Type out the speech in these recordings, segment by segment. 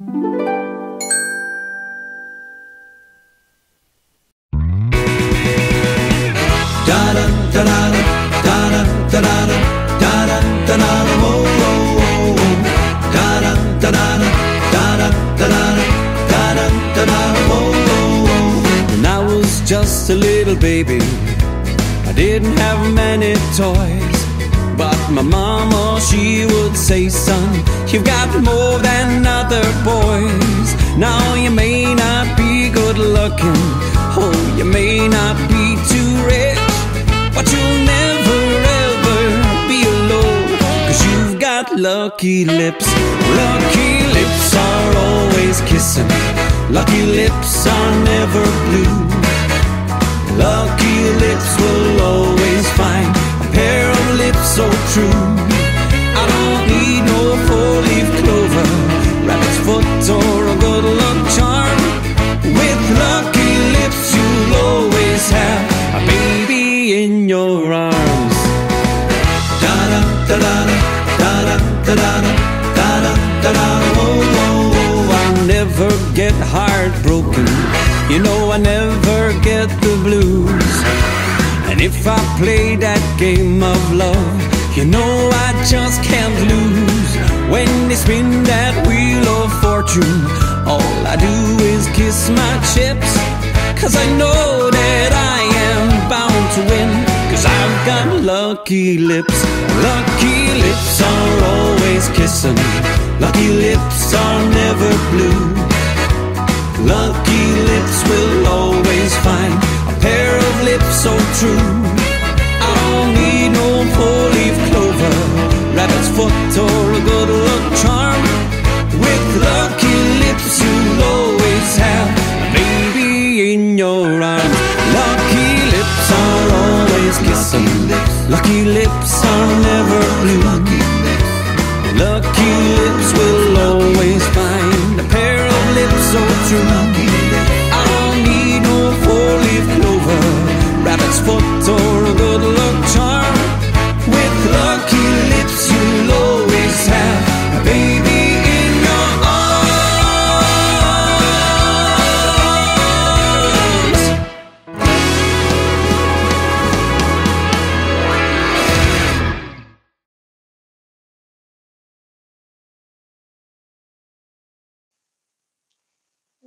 I was just a little baby, I didn't have many toys. But my mama, oh, she would say, son, you've got more than other boys. Now you may not be good looking, oh, you may not be too rich, but you'll never ever be alone, cause you've got lucky lips. Lucky lips are always kissing, lucky lips are never blue. Lucky lips will so true. I don't need no four-leaf clover, rabbit's foot, or a good luck charm. With lucky lips, you'll always have a baby in your arms. Da da da da da da da da da da da da oh oh oh. I never get heartbroken. You know I never get the blues. And if I play that game of love, you know I just can't lose. When they spin that wheel of fortune, all I do is kiss my chips. Cause I know that I am bound to win. Cause I've got lucky lips. Lucky lips are always kissing. Lucky lips are never blue. Lucky lips will always find a pair of lips so true. Foot, or a good luck charm. With lucky lips, you'll always have a baby in your arms. Lucky lips are always kissing. Lucky lips are never blue. Lucky lips will always find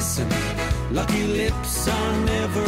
listening. Lucky lips are never